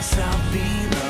myself below.